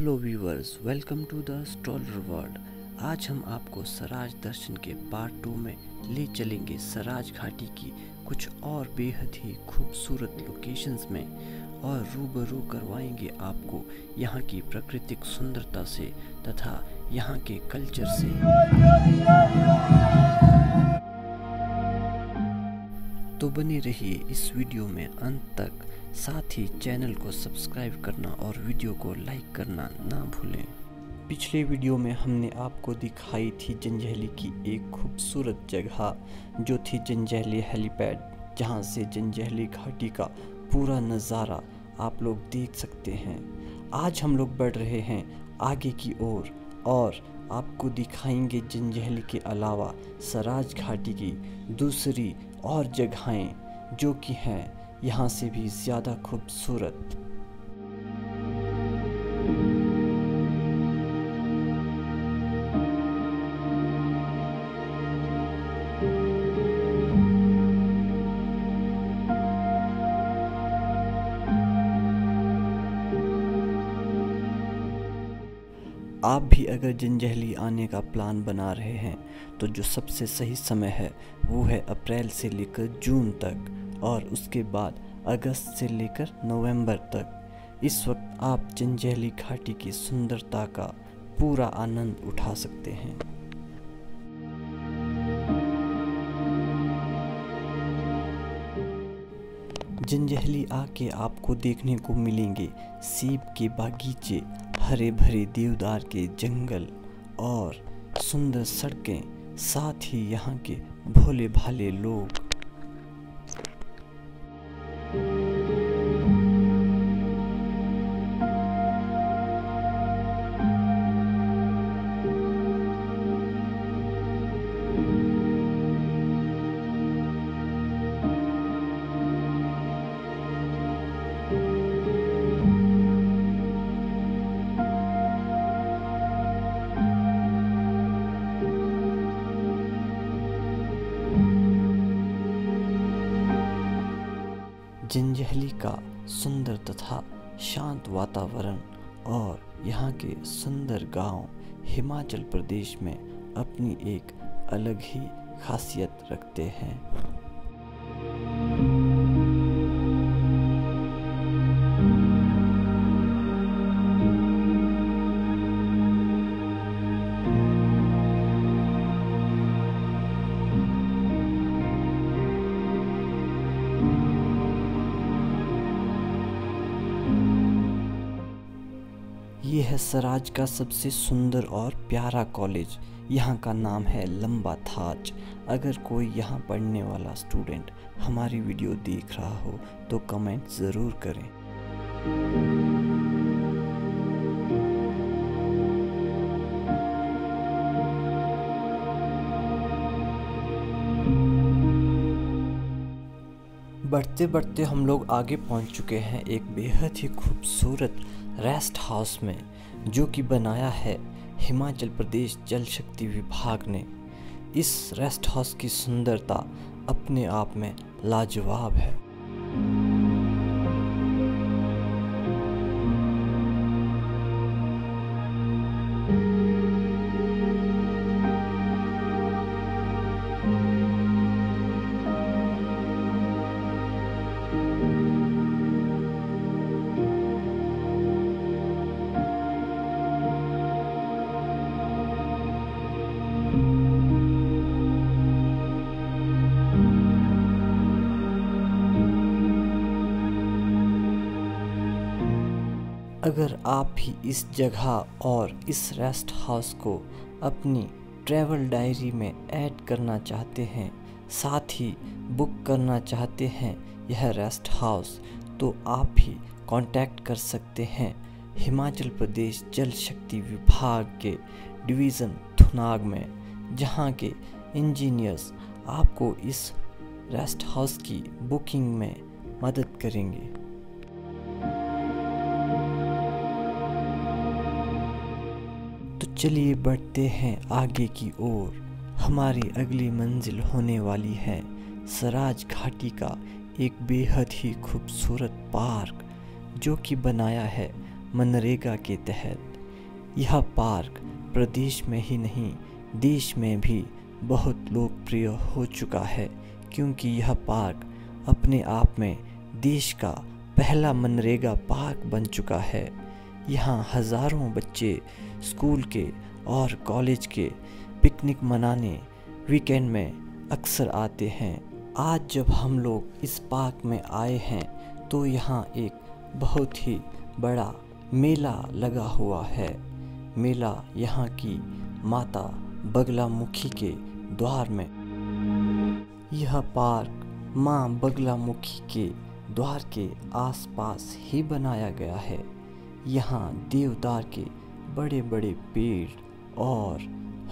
Hello viewers welcome to the stroller world आज हम आपको सराज दर्शन के पार्ट टू में ले चलेंगे सराज घाटी की कुछ और बेहद ही खूबसूरत लोकेशंस में और रूबरू करवाएँगे आपको यहाँ की प्राकृतिक सुंदरता से तथा यहाँ के कल्चर से। बने रहिए इस वीडियो में। अंत तक साथ ही चैनल को सब्सक्राइब करना और वीडियो को लाइक करना ना भूलें। पिछले वीडियो में हमने आपको दिखाई थी जंजहली की एक खूबसूरत जगह जो थी जंजहली हेलीपैड जहाँ से जंजहली घाटी का पूरा नज़ारा आप लोग देख सकते हैं। आज हम लोग बढ़ रहे हैं आगे की ओर और, और आपको दिखाएँगे जंजहली के अलावा सराज घाटी की दूसरी और जगहें जो कि हैं यहाँ से भी ज़्यादा खूबसूरत। आप भी अगर जंजहली आने का प्लान बना रहे हैं तो जो सबसे सही समय है, वो है अप्रैल से लेकर जून तक और उसके बाद अगस्त से लेकर नवंबर तक। इस वक्त आप जंजहली घाटी की सुंदरता का पूरा आनंद उठा सकते हैं। जंजहली आके आपको देखने को मिलेंगे सेब के बागीचे हरे भरे देवदार के जंगल और सुंदर सड़कें, साथ ही यहाँ के भोले भाले लोग। जंजहली का सुंदर तथा शांत वातावरण और यहाँ के सुंदर गाँव हिमाचल प्रदेश में अपनी एक अलग ही खासियत रखते हैं। है सराज का सबसे सुंदर और प्यारा कॉलेज। यहाँ का नाम है लंबा थाज। अगर कोई यहाँ पढ़ने वाला स्टूडेंट हमारी वीडियो देख रहा हो तो कमेंट ज़रूर करें। बढ़ते बढ़ते हम लोग आगे पहुँच चुके हैं एक बेहद ही खूबसूरत रेस्ट हाउस में, जो कि बनाया है हिमाचल प्रदेश जल शक्ति विभाग ने। इस रेस्ट हाउस की सुंदरता अपने आप में लाजवाब है। अगर आप भी इस जगह और इस रेस्ट हाउस को अपनी ट्रैवल डायरी में ऐड करना चाहते हैं, साथ ही बुक करना चाहते हैं यह रेस्ट हाउस तो आप भी कांटेक्ट कर सकते हैं हिमाचल प्रदेश जल शक्ति विभाग के डिवीज़न थुनाग में, जहाँ के इंजीनियर्स आपको इस रेस्ट हाउस की बुकिंग में मदद करेंगे। चलिए बढ़ते हैं आगे की ओर। हमारी अगली मंजिल होने वाली है सराज घाटी का एक बेहद ही खूबसूरत पार्क, जो कि बनाया है मनरेगा के तहत। यह पार्क प्रदेश में ही नहीं, देश में भी बहुत लोकप्रिय हो चुका है, क्योंकि यह पार्क अपने आप में देश का पहला मनरेगा पार्क बन चुका है। यहाँ हज़ारों बच्चे स्कूल के और कॉलेज के पिकनिक मनाने वीकेंड में अक्सर आते हैं। आज जब हम लोग इस पार्क में आए हैं तो यहाँ एक बहुत ही बड़ा मेला लगा हुआ है। मेला यहाँ की माता बगला मुखी के द्वार में। यह पार्क माँ बगला मुखी के द्वार के आसपास ही बनाया गया है। यहाँ देवदार के बड़े बड़े पेड़ और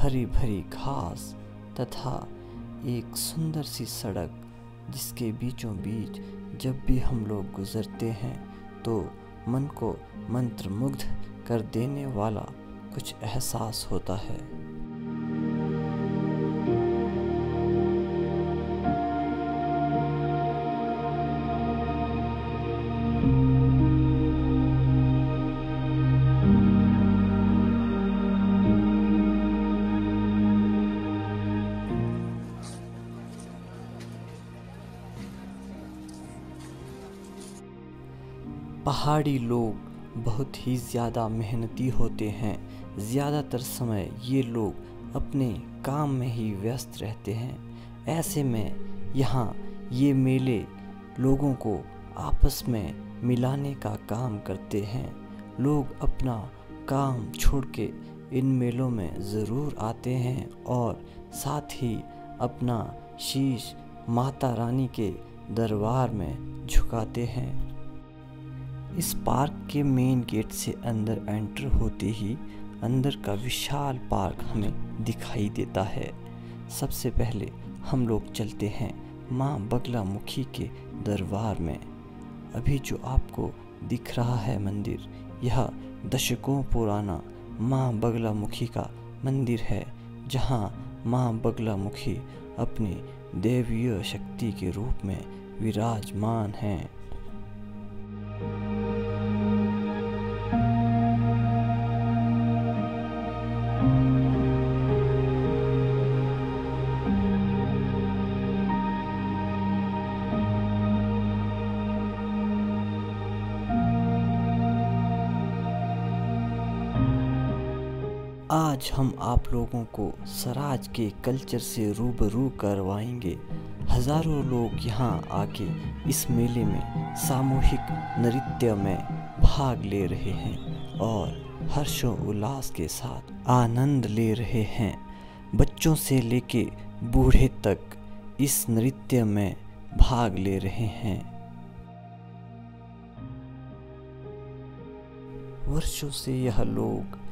हरी भरी घास तथा एक सुंदर सी सड़क जिसके बीचों बीच जब भी हम लोग गुजरते हैं तो मन को मंत्रमुग्ध कर देने वाला कुछ एहसास होता है। पहाड़ी लोग बहुत ही ज़्यादा मेहनती होते हैं। ज़्यादातर समय ये लोग अपने काम में ही व्यस्त रहते हैं। ऐसे में यहाँ ये मेले लोगों को आपस में मिलाने का काम करते हैं। लोग अपना काम छोड़ के इन मेलों में ज़रूर आते हैं और साथ ही अपना शीश माता रानी के दरबार में झुकाते हैं। इस पार्क के मेन गेट से अंदर एंटर होते ही अंदर का विशाल पार्क हमें दिखाई देता है। सबसे पहले हम लोग चलते हैं माँ बगला मुखी के दरबार में। अभी जो आपको दिख रहा है मंदिर, यह दशकों पुराना माँ बगला मुखी का मंदिर है, जहाँ माँ बगला मुखी अपनी देवीय शक्ति के रूप में विराजमान हैं। आज हम आप लोगों को सराज के कल्चर से रूबरू करवाएँगे। हज़ारों लोग यहाँ आके इस मेले में सामूहिक नृत्य में भाग ले रहे हैं और हर्षों उल्लास के साथ आनंद ले रहे हैं। बच्चों से लेके बूढ़े तक इस नृत्य में भाग ले रहे हैं। वर्षों से यह लोग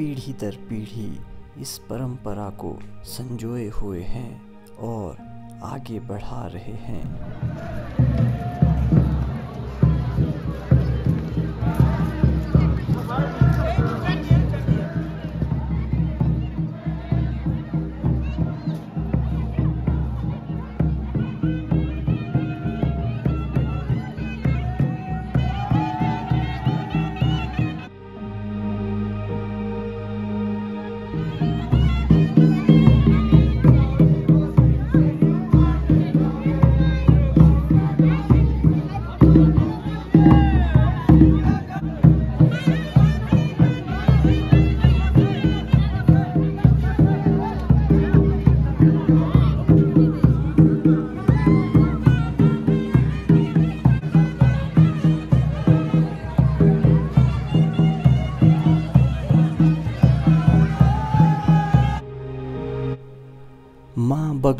पीढ़ी दर पीढ़ी इस परंपरा को संजोए हुए हैं और आगे बढ़ा रहे हैं।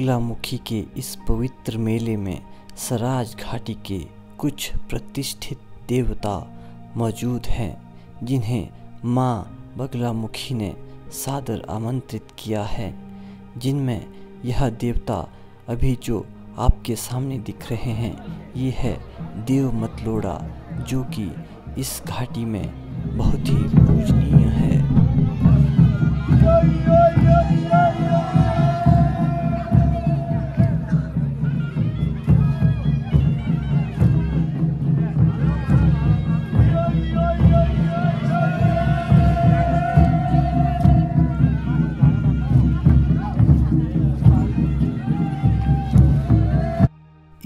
बगलामुखी के इस पवित्र मेले में सराज घाटी के कुछ प्रतिष्ठित देवता मौजूद हैं, जिन्हें माँ बगलामुखी ने सादर आमंत्रित किया है। जिनमें यह देवता अभी जो आपके सामने दिख रहे हैं, ये है देव मतलोड़ा जो कि इस घाटी में बहुत ही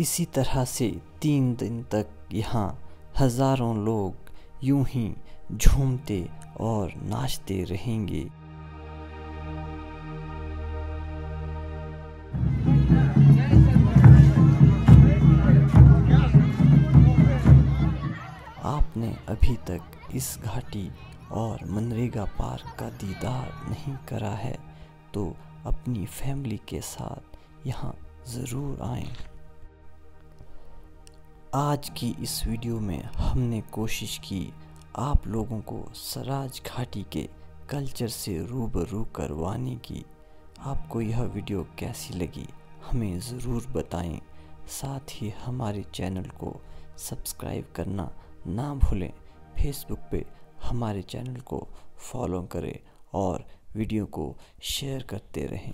इसी तरह से तीन दिन तक यहाँ हज़ारों लोग यूँ ही झूमते और नाचते रहेंगे आपने अभी तक इस घाटी और मनरेगा पार्क का दीदार नहीं करा है तो अपनी फैमिली के साथ यहाँ ज़रूर आएँ। आज की इस वीडियो में हमने कोशिश की आप लोगों को सराज घाटी के कल्चर से रूबरू करवाने की। आपको यह वीडियो कैसी लगी हमें ज़रूर बताएँ। साथ ही हमारे चैनल को सब्सक्राइब करना ना भूलें। फेसबुक पे हमारे चैनल को फॉलो करें और वीडियो को शेयर करते रहें।